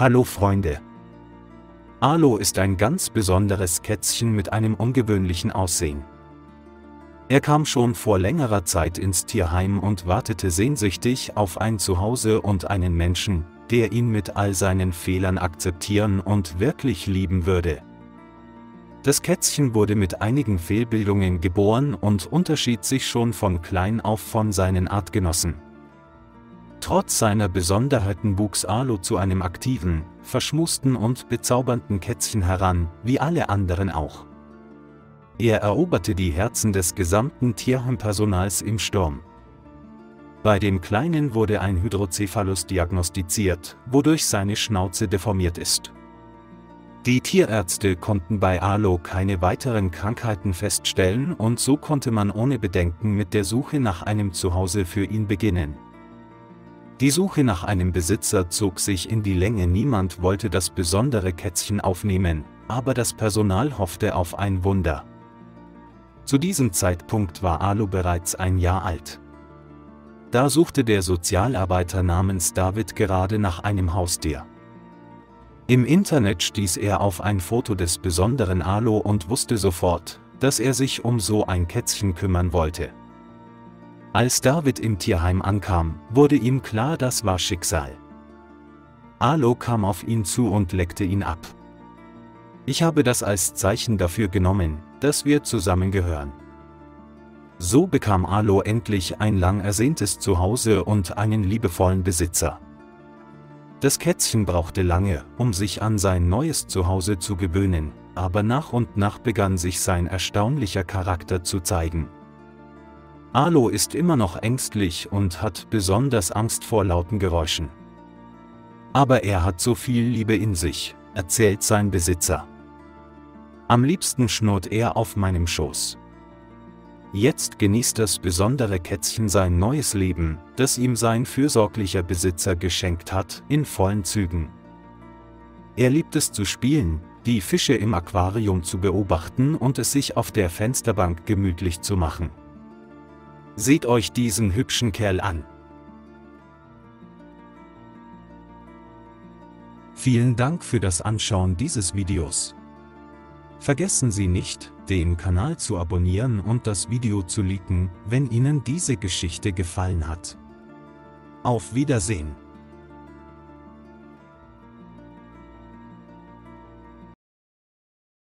Hallo Freunde! Arlo ist ein ganz besonderes Kätzchen mit einem ungewöhnlichen Aussehen. Er kam schon vor längerer Zeit ins Tierheim und wartete sehnsüchtig auf ein Zuhause und einen Menschen, der ihn mit all seinen Fehlern akzeptieren und wirklich lieben würde. Das Kätzchen wurde mit einigen Fehlbildungen geboren und unterschied sich schon von klein auf von seinen Artgenossen. Trotz seiner Besonderheiten wuchs Arlo zu einem aktiven, verschmusten und bezaubernden Kätzchen heran, wie alle anderen auch. Er eroberte die Herzen des gesamten Tierheimpersonals im Sturm. Bei dem Kleinen wurde ein Hydrocephalus diagnostiziert, wodurch seine Schnauze deformiert ist. Die Tierärzte konnten bei Arlo keine weiteren Krankheiten feststellen und so konnte man ohne Bedenken mit der Suche nach einem Zuhause für ihn beginnen. Die Suche nach einem Besitzer zog sich in die Länge. Niemand wollte das besondere Kätzchen aufnehmen, aber das Personal hoffte auf ein Wunder. Zu diesem Zeitpunkt war Alu bereits ein Jahr alt. Da suchte der Sozialarbeiter namens David gerade nach einem Haustier. Im Internet stieß er auf ein Foto des besonderen Alu und wusste sofort, dass er sich um so ein Kätzchen kümmern wollte. Als David im Tierheim ankam, wurde ihm klar, das war Schicksal. Alo kam auf ihn zu und leckte ihn ab. Ich habe das als Zeichen dafür genommen, dass wir zusammengehören. So bekam Alo endlich ein lang ersehntes Zuhause und einen liebevollen Besitzer. Das Kätzchen brauchte lange, um sich an sein neues Zuhause zu gewöhnen, aber nach und nach begann sich sein erstaunlicher Charakter zu zeigen. Alo ist immer noch ängstlich und hat besonders Angst vor lauten Geräuschen. Aber er hat so viel Liebe in sich, erzählt sein Besitzer. Am liebsten schnurrt er auf meinem Schoß. Jetzt genießt das besondere Kätzchen sein neues Leben, das ihm sein fürsorglicher Besitzer geschenkt hat, in vollen Zügen. Er liebt es zu spielen, die Fische im Aquarium zu beobachten und es sich auf der Fensterbank gemütlich zu machen. Seht euch diesen hübschen Kerl an. Vielen Dank für das Anschauen dieses Videos. Vergessen Sie nicht, den Kanal zu abonnieren und das Video zu liken, wenn Ihnen diese Geschichte gefallen hat. Auf Wiedersehen.